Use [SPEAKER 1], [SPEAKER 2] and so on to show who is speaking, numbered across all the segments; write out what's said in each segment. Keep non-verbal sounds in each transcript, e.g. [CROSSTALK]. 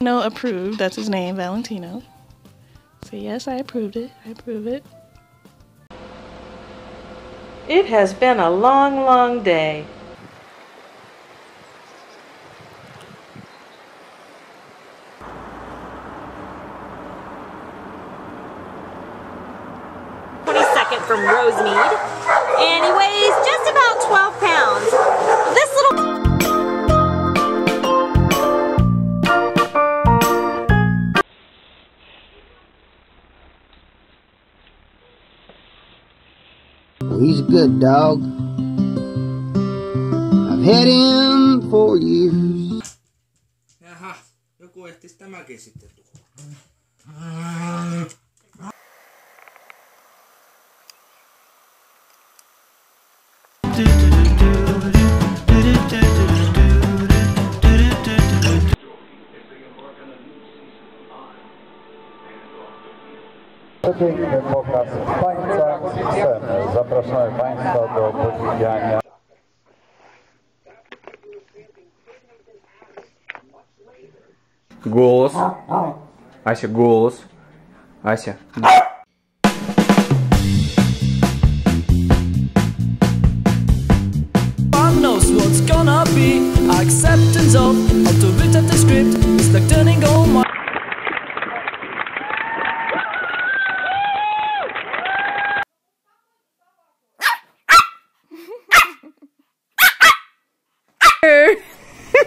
[SPEAKER 1] No approved. That's his name, Valentino. So yes, I approved it. I approve it.
[SPEAKER 2] It has been a long, long day.
[SPEAKER 3] Twenty-second from Rosemead, and he weighs just about 12 pounds.
[SPEAKER 4] Well, he's a good dog. I've had him for years.
[SPEAKER 5] Jaha, joku ehtis tämäkin sitten tuohon.
[SPEAKER 6] Piękny pokaz tańca sceny. Zapraszamy Państwa do podziwiania.
[SPEAKER 7] Голос. Ася, голос. Ася.
[SPEAKER 8] God knows what's gonna be. Acceptance of how to read at the script.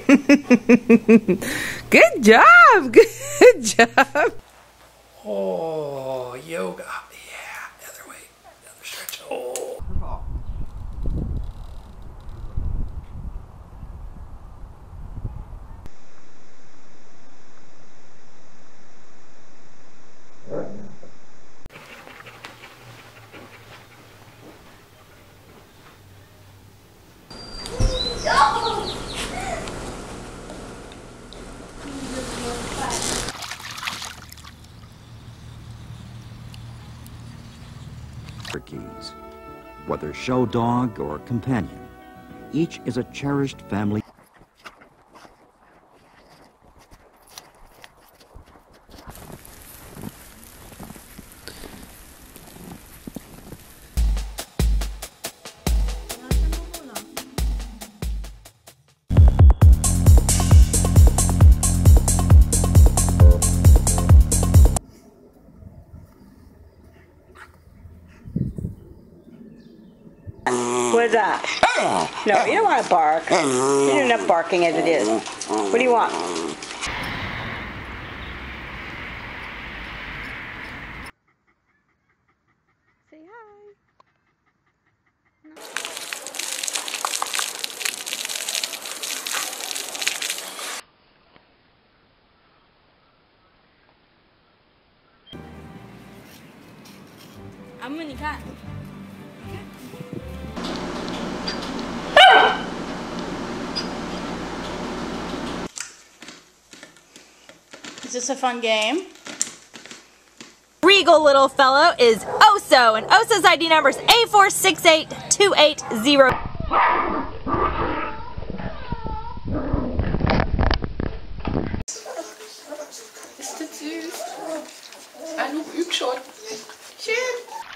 [SPEAKER 8] [LAUGHS]
[SPEAKER 2] Good job! [LAUGHS] Good job!
[SPEAKER 5] Oh, yoga.
[SPEAKER 9] Whether show dog or companion, each is a cherished family.
[SPEAKER 3] What's that? No, you don't want to bark. You do enough barking as it is. What do you want? Say hi.
[SPEAKER 1] Is this a fun game?
[SPEAKER 3] Regal little fellow is Oso, and Oso's ID number is A468280. Hallo, schon. Tschüss.